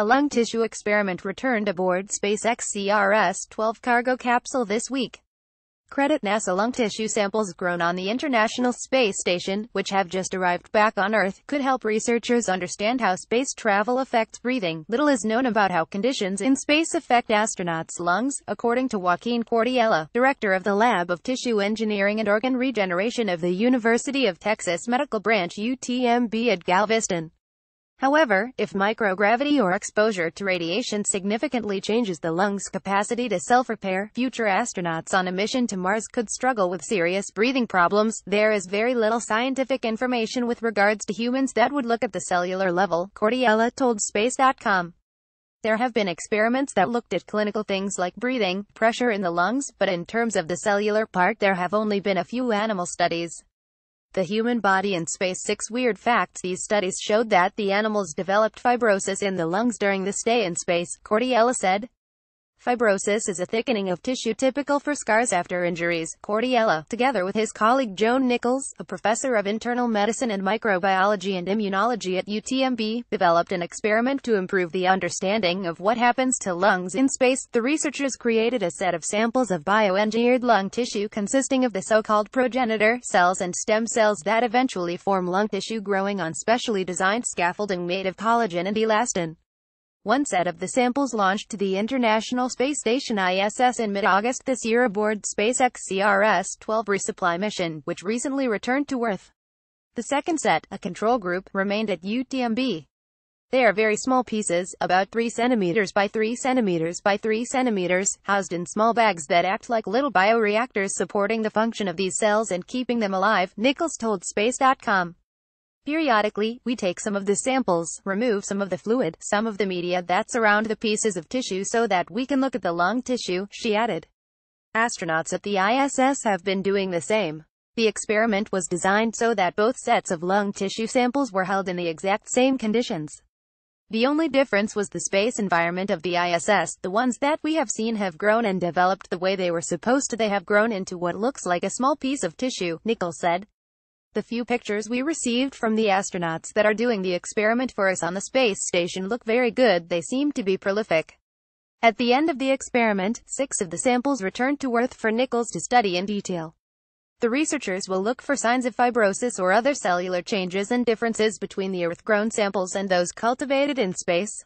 A lung tissue experiment returned aboard SpaceX CRS-12 cargo capsule this week. Credit NASA lung tissue samples grown on the International Space Station, which have just arrived back on Earth, could help researchers understand how space travel affects breathing. Little is known about how conditions in space affect astronauts' lungs, according to Joaquin Cortiella, director of the Lab of Tissue Engineering and Organ Regeneration of the University of Texas Medical Branch UTMB at Galveston. However, if microgravity or exposure to radiation significantly changes the lung's capacity to self-repair, future astronauts on a mission to Mars could struggle with serious breathing problems. There is very little scientific information with regards to humans that would look at the cellular level, Cortiella told Space.com. There have been experiments that looked at clinical things like breathing, pressure in the lungs, but in terms of the cellular part there have only been a few animal studies. The Human Body in Space 6 Weird Facts These studies showed that the animals developed fibrosis in the lungs during the stay in space, Cortiella said. Fibrosis is a thickening of tissue typical for scars after injuries. Cortiella, together with his colleague Joan Nichols, a professor of internal medicine and microbiology and immunology at UTMB, developed an experiment to improve the understanding of what happens to lungs in space. The researchers created a set of samples of bioengineered lung tissue consisting of the so-called progenitor cells and stem cells that eventually form lung tissue growing on specially designed scaffolding made of collagen and elastin. One set of the samples launched to the International Space Station ISS in mid-August this year aboard SpaceX CRS-12 resupply mission, which recently returned to Earth. The second set, a control group, remained at UTMB. They are very small pieces, about 3 centimeters by 3 centimeters by 3 centimeters, housed in small bags that act like little bioreactors supporting the function of these cells and keeping them alive, Nichols told Space.com. Periodically, we take some of the samples, remove some of the fluid, some of the media that surround the pieces of tissue so that we can look at the lung tissue, she added. Astronauts at the ISS have been doing the same. The experiment was designed so that both sets of lung tissue samples were held in the exact same conditions. The only difference was the space environment of the ISS. The ones that we have seen have grown and developed the way they were supposed to. They have grown into what looks like a small piece of tissue, Nichols said. The few pictures we received from the astronauts that are doing the experiment for us on the space station look very good, they seem to be prolific. At the end of the experiment, six of the samples returned to Earth for Nichols to study in detail. The researchers will look for signs of fibrosis or other cellular changes and differences between the Earth-grown samples and those cultivated in space.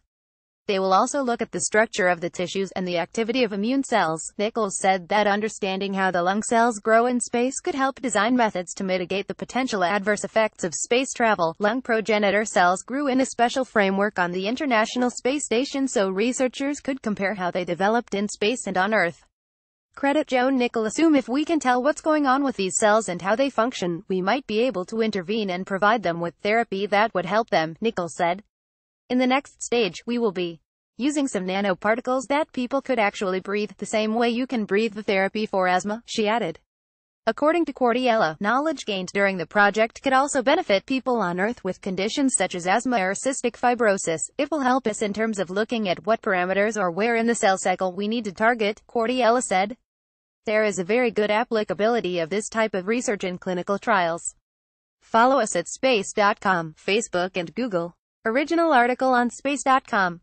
They will also look at the structure of the tissues and the activity of immune cells. Nichols said that understanding how the lung cells grow in space could help design methods to mitigate the potential adverse effects of space travel. Lung progenitor cells grew in a special framework on the International Space Station so researchers could compare how they developed in space and on Earth. Credit Joan Nichols. Assume if we can tell what's going on with these cells and how they function, we might be able to intervene and provide them with therapy that would help them, Nichols said. In the next stage, we will be using some nanoparticles that people could actually breathe, the same way you can breathe the therapy for asthma, she added. According to Cortiella, knowledge gained during the project could also benefit people on Earth with conditions such as asthma or cystic fibrosis. It will help us in terms of looking at what parameters or where in the cell cycle we need to target, Cortiella said. There is a very good applicability of this type of research in clinical trials. Follow us at space.com, Facebook and Google. Original article on space.com.